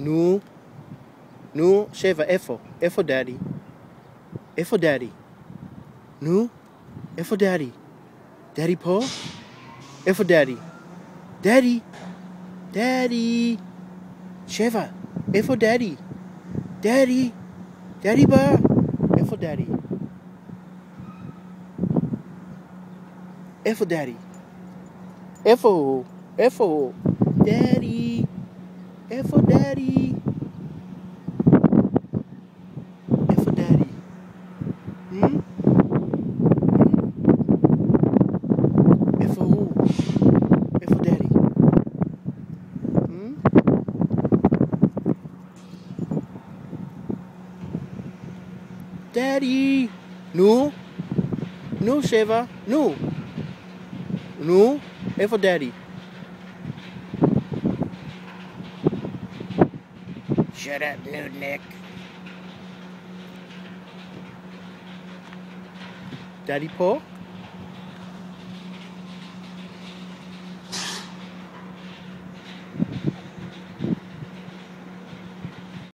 נו, נו, שבע, איפה? איפה דאדי? איפה דאדי? נו, איפה דאדי? דאדי פה? איפה דאדי? דאדי? דאדי? שבע, איפה דאדי? דאדי? דאדי בא? איפה דאדי? איפה דאדי? איפה הוא? איפה הוא? דאדי? Daddy! Nu? Nu, Sheva? Nu? Nu? A for Daddy. Shut up, Nick. Daddy Paul?